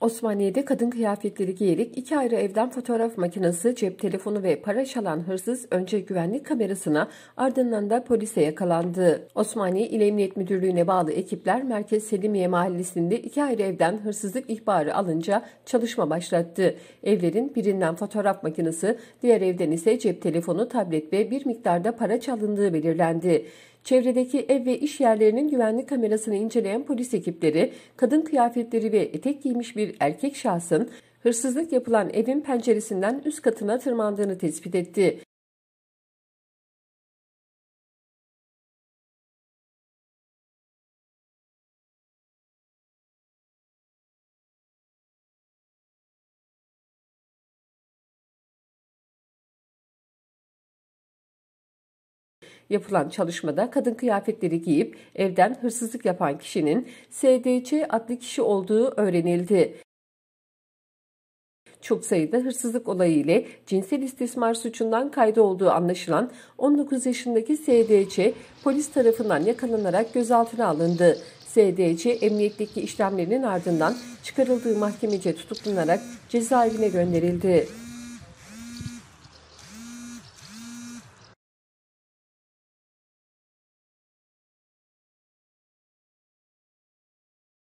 Osmaniye'de kadın kıyafetleri giyerek iki ayrı evden fotoğraf makinesi, cep telefonu ve para çalan hırsız önce güvenlik kamerasına ardından da polise yakalandı. Osmaniye İl Emniyet Müdürlüğü'ne bağlı ekipler Merkez Selimiye Mahallesi'nde iki ayrı evden hırsızlık ihbarı alınca çalışma başlattı. Evlerin birinden fotoğraf makinesi, diğer evden ise cep telefonu, tablet ve bir miktarda para çalındığı belirlendi. Çevredeki ev ve iş yerlerinin güvenlik kamerasını inceleyen polis ekipleri, kadın kıyafetleri ve etek giymiş bir erkek şahsın hırsızlık yapılan evin penceresinden üst katına tırmandığını tespit etti. Yapılan çalışmada kadın kıyafetleri giyip evden hırsızlık yapan kişinin SDC adlı kişi olduğu öğrenildi. Çok sayıda hırsızlık olayı ile cinsel istismar suçundan kaydı olduğu anlaşılan 19 yaşındaki SDC polis tarafından yakalanarak gözaltına alındı. SDC emniyetteki işlemlerinin ardından çıkarıldığı mahkemece tutuklanarak cezaevine gönderildi.